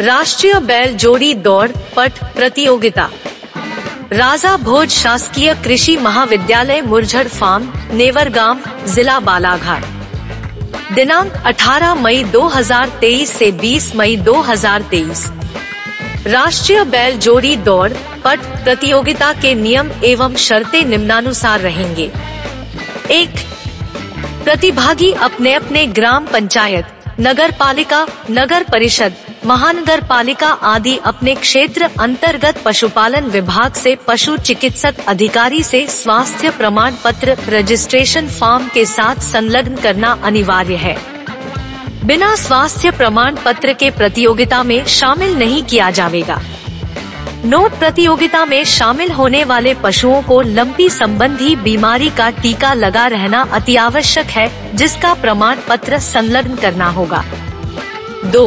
राष्ट्रीय बैल जोड़ी दौड़, पट प्रतियोगिता। राजा भोज शासकीय कृषि महाविद्यालय मुरझर फार्म नेवरगाम जिला बालाघाट। दिनांक 18 मई 2023 से 20 मई 2023 राष्ट्रीय बैल जोड़ी दौड़, पट प्रतियोगिता के नियम एवं शर्तें निम्नानुसार रहेंगे। एक, प्रतिभागी अपने अपने ग्राम पंचायत नगर पालिका नगर परिषद महानगर पालिका आदि अपने क्षेत्र अंतर्गत पशुपालन विभाग से पशु चिकित्सक अधिकारी से स्वास्थ्य प्रमाण पत्र रजिस्ट्रेशन फॉर्म के साथ संलग्न करना अनिवार्य है। बिना स्वास्थ्य प्रमाण पत्र के प्रतियोगिता में शामिल नहीं किया जाएगा। नोट प्रतियोगिता में शामिल होने वाले पशुओं को लंपी संबंधी बीमारी का टीका लगा रहना अति आवश्यक है, जिसका प्रमाण पत्र संलग्न करना होगा। दो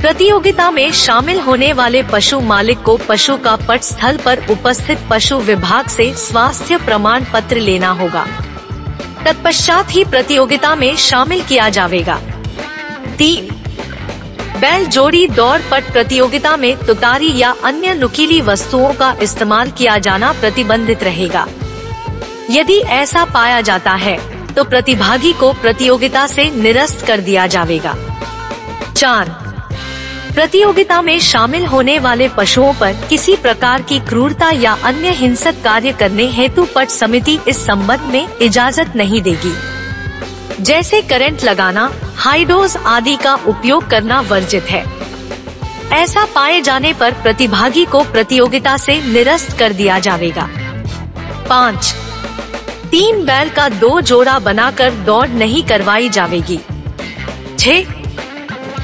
प्रतियोगिता में शामिल होने वाले पशु मालिक को पशु का पट स्थल पर उपस्थित पशु विभाग से स्वास्थ्य प्रमाण पत्र लेना होगा। तत्पश्चात ही प्रतियोगिता में शामिल किया जाएगा तीन बैल जोड़ी दौड़ पट प्रतियोगिता में तुतारी या अन्य नुकीली वस्तुओं का इस्तेमाल किया जाना प्रतिबंधित रहेगा। यदि ऐसा पाया जाता है तो प्रतिभागी को प्रतियोगिता से निरस्त कर दिया जाएगा चार प्रतियोगिता में शामिल होने वाले पशुओं पर किसी प्रकार की क्रूरता या अन्य हिंसक कार्य करने हेतु पट समिति इस संबंध में इजाज़त नहीं देगी। जैसे करंट लगाना हाइडोज आदि का उपयोग करना वर्जित है। ऐसा पाए जाने पर प्रतिभागी को प्रतियोगिता से निरस्त कर दिया जाएगा। पाँच, तीन बैल का दो जोड़ा बनाकर दौड़ नहीं करवाई जाएगी। छह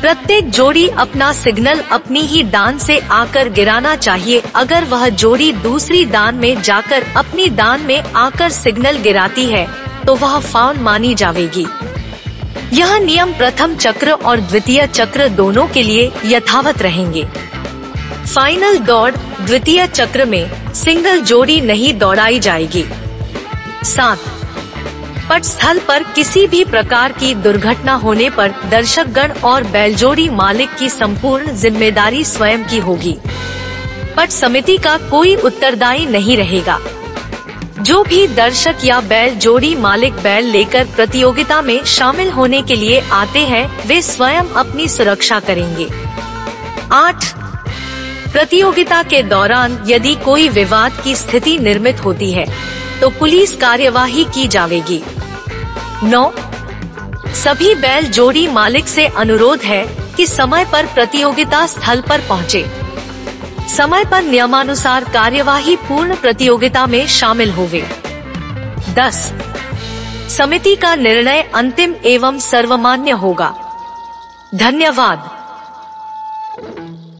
प्रत्येक जोड़ी अपना सिग्नल अपनी ही दान से आकर गिराना चाहिए। अगर वह जोड़ी दूसरी दान में जाकर अपनी दान में आकर सिग्नल गिराती है तो वह फाउल मानी जाएगी यह नियम प्रथम चक्र और द्वितीय चक्र दोनों के लिए यथावत रहेंगे। फाइनल दौड़ द्वितीय चक्र में सिंगल जोड़ी नहीं दौड़ाई जाएगी। सात पट स्थल पर किसी भी प्रकार की दुर्घटना होने पर दर्शकगण और बैलजोड़ी मालिक की संपूर्ण ज़िम्मेदारी स्वयं की होगी। पट समिति का कोई उत्तरदायी नहीं रहेगा। जो भी दर्शक या बैल जोड़ी मालिक बैल लेकर प्रतियोगिता में शामिल होने के लिए आते हैं, वे स्वयं अपनी सुरक्षा करेंगे। आठ, प्रतियोगिता के दौरान यदि कोई विवाद की स्थिति निर्मित होती है तो पुलिस कार्यवाही की जाएगी। नौ, सभी बैल जोड़ी मालिक से अनुरोध है कि समय पर प्रतियोगिता स्थल पर पहुँचे। समय पर नियमानुसार कार्यवाही पूर्ण प्रतियोगिता में शामिल होवे। दस, समिति का निर्णय अंतिम एवं सर्वमान्य होगा। धन्यवाद।